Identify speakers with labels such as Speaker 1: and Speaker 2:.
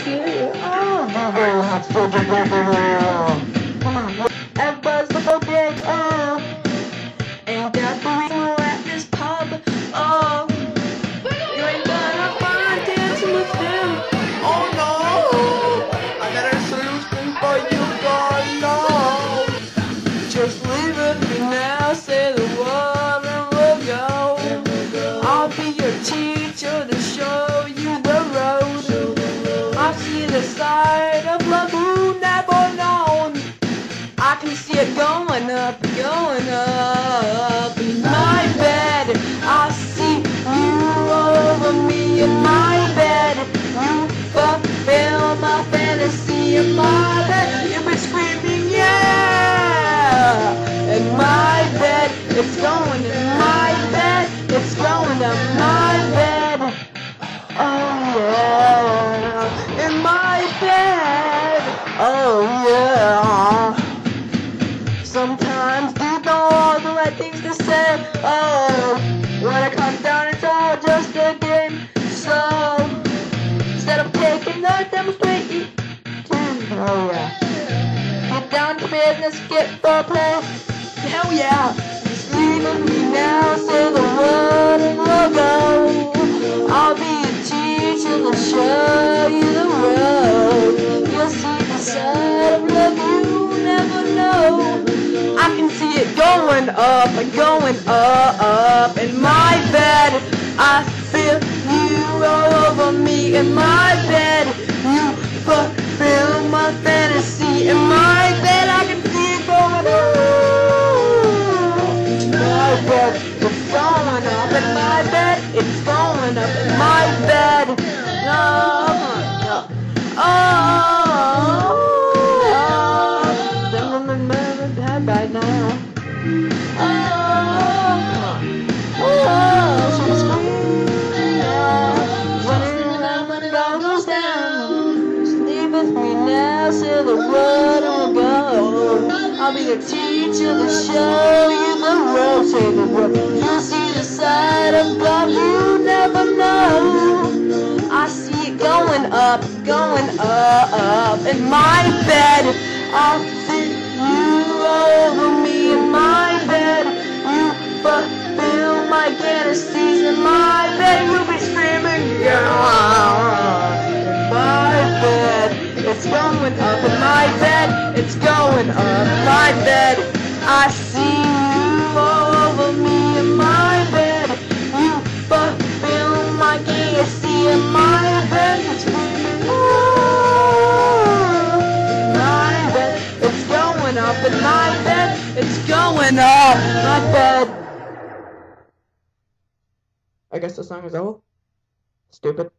Speaker 1: you. Oh, everybody's so big. Oh, and the at this pub. Oh, you ain't gonna find dancing with them.
Speaker 2: Oh no! Solution for you!
Speaker 1: Just leave it now, say the word and we'll go. I'll be your teacher it's going in my bed. It's going in my bed. Oh yeah, in my bed. Oh yeah. Sometimes you don't all the right things to say. Oh, when it comes down, it's all just a game. So instead of taking the can. Oh yeah. Get down to business, get for play. Hell yeah. Show you the. You'll see the side of love you never know. I can see it going up and going up, up in my bed. I feel you all over me in my bed. You fulfill my fantasy in my going up in my bed. It's going up in my bed. No, no. Oh, oh, oh. I'm in my bed right now. Oh, oh, she's screaming. When it all goes down, sleep with me now, say the word and we'll go. I'll be the teacher to show you the road, say the word. God you never know. I see it going up, going up, up in my bed. I see you over me in my bed. You fulfill my fantasies in my bed. You'll be screaming, yeah. In my bed. It's going up in my bed. It's going up in my bed. I see going up in my bed. It's going up my bed. I guess the song is over. Stupid.